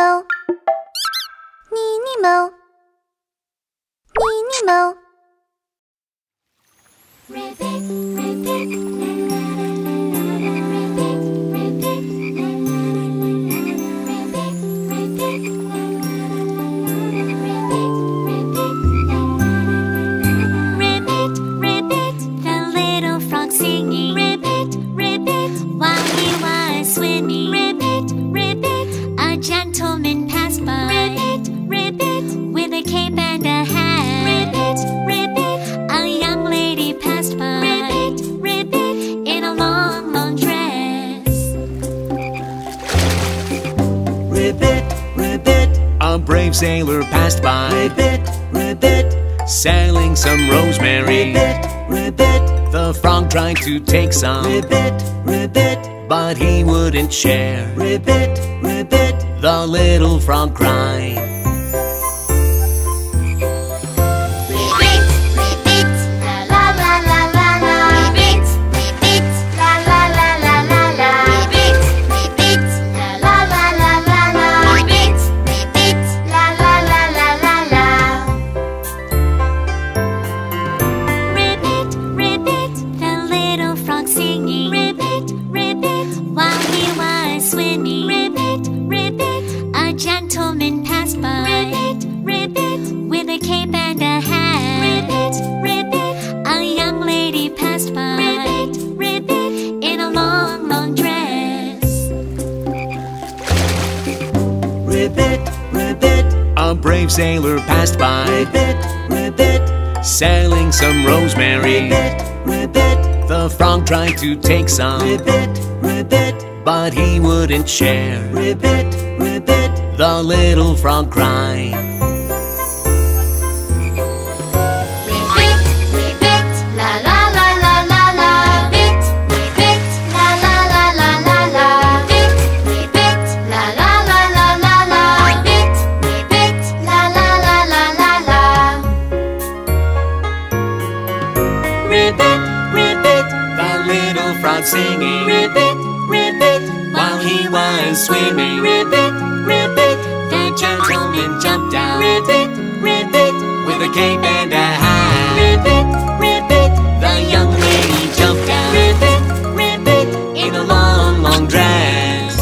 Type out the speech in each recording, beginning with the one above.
Nemo. Ni Nemo. Ni Nemo. Ribbit, ribbit. A brave sailor passed by. Ribbit, ribbit. sailing some rosemary. Ribbit, ribbit. The frog tried to take some. Ribbit, ribbit. But he wouldn't share. Ribbit, ribbit. The little frog cried. Ribbit, ribbit. A brave sailor passed by. Ribbit, ribbit. Selling some rosemary. Ribbit, ribbit. The frog tried to take some. Ribbit, ribbit. But he wouldn't share. Ribbit, ribbit. The little frog cried. was singing Ribbit, ribbit While he was swimming. Ribbit, ribbit The gentleman jumped down. Ribbit, ribbit With a cape and a hat. Ribbit, ribbit The young lady jumped down. Ribbit, ribbit In a long, long dress.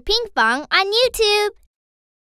Pinkfong on YouTube.